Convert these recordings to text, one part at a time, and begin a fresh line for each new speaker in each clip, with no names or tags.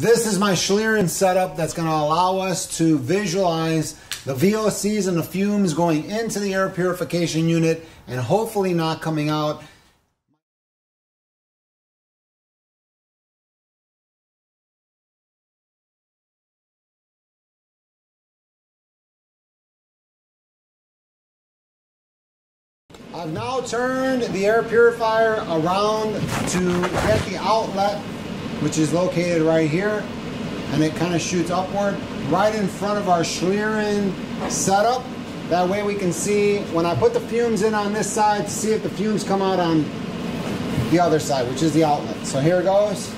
This is my Schlieren setup that's going to allow us to visualize the VOCs and the fumes going into the air purification unit and hopefully not coming out. I've now turned the air purifier around to get the outlet, which is located right here, and it kind of shoots upward right in front of our Schlieren setup. That way we can see when I put the fumes in on this side to see if the fumes come out on the other side, which is the outlet. So here it goes.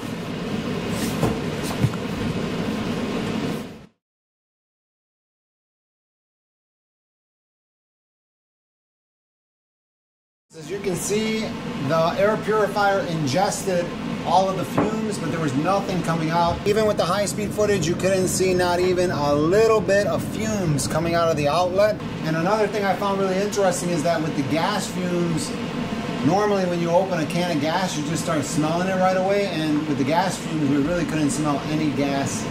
As you can see, the air purifier ingested all of the fumes, but there was nothing coming out. Even with the high-speed footage, you couldn't see not even a little bit of fumes coming out of the outlet. And another thing I found really interesting is that with the gas fumes, normally when you open a can of gas, you just start smelling it right away. And with the gas fumes, we really couldn't smell any gas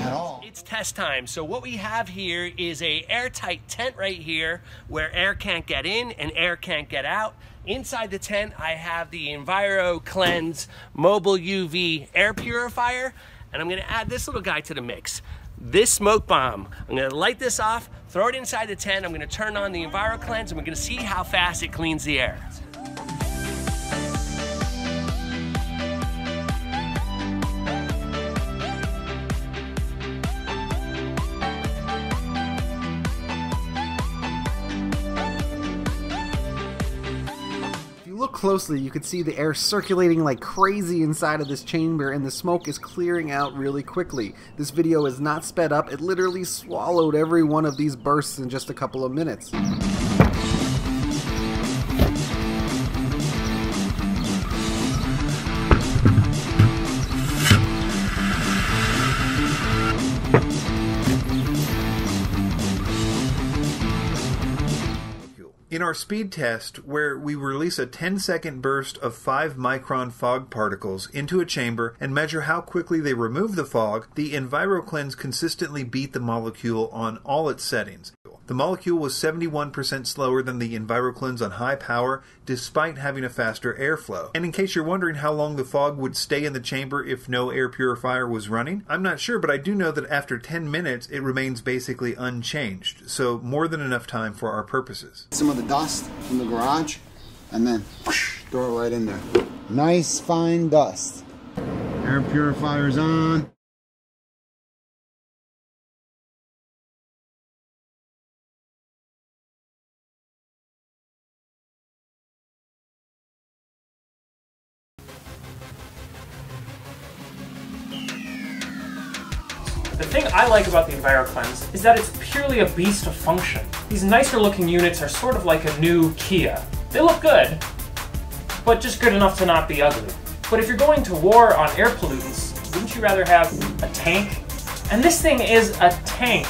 at all.
It's test time. So what we have here is a airtight tent right here where air can't get in and air can't get out. Inside the tent, I have the EnviroKlenz Mobile UV Air Purifier, and I'm gonna add this little guy to the mix. This smoke bomb, I'm gonna light this off, throw it inside the tent, I'm gonna turn on the EnviroKlenz, and we're gonna see how fast it cleans the air.
Look closely, you can see the air circulating like crazy inside of this chamber and the smoke is clearing out really quickly. This video is not sped up, it literally swallowed every one of these bursts in just a couple of minutes.
In our speed test, where we release a 10 second burst of 5 micron fog particles into a chamber and measure how quickly they remove the fog, the EnviroKlenz consistently beat the Molekule on all its settings. The Molekule was 71% slower than the EnviroKlenz on high power, despite having a faster airflow. And in case you're wondering how long the fog would stay in the chamber if no air purifier was running, I'm not sure, but I do know that after 10 minutes it remains basically unchanged, so more than enough time for our purposes.
Some of the dust from the garage, and then whoosh, throw it right in there. Nice fine dust. Air purifier's on.
The thing I like about the EnviroKlenz is that it's purely a beast of function. These nicer looking units are sort of like a new Kia. They look good, but just good enough to not be ugly. But if you're going to war on air pollutants, wouldn't you rather have a tank? And this thing is a tank.